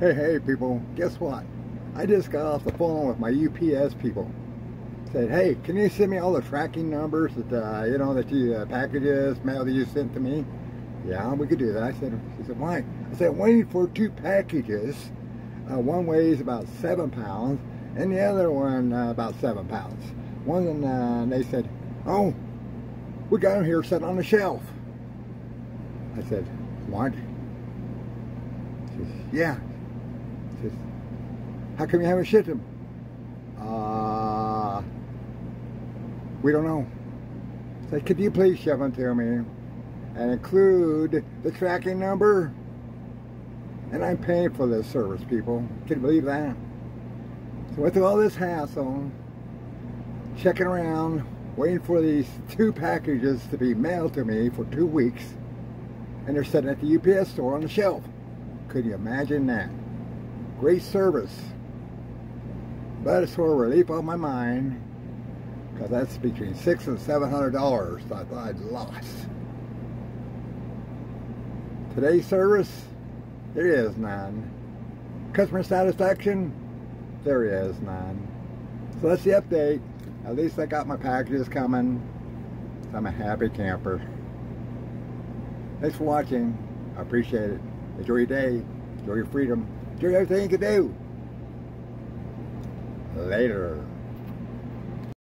Hey, hey, people, guess what? I just got off the phone with my UPS people. Said, hey, can you send me all the tracking numbers that, uh, you know, that you, uh, packages, mail that you sent to me? Yeah, we could do that. I said, she said, why? I said, waiting for two packages. Uh, one weighs about seven pounds, and the other one uh, about seven pounds. One, uh, they said, oh, we got them here set on the shelf. I said, what? She says, yeah. Says, how come you haven't shipped them? Uh, we don't know. I said, could you please ship them to me and include the tracking number? And I'm paying for this service, people. Can you believe that? So went through all this hassle, checking around, waiting for these two packages to be mailed to me for two weeks, and they're sitting at the UPS store on the shelf. Could you imagine that? Great service. But it's for relief on my mind, because that's between six and seven hundred dollars I thought I'd lost. Today's service, there is none. Customer satisfaction, there is none. So that's the update. At least I got my packages coming. I'm a happy camper. Thanks for watching. I appreciate it. Enjoy your day. Enjoy your freedom. Enjoy everything you can do. Later.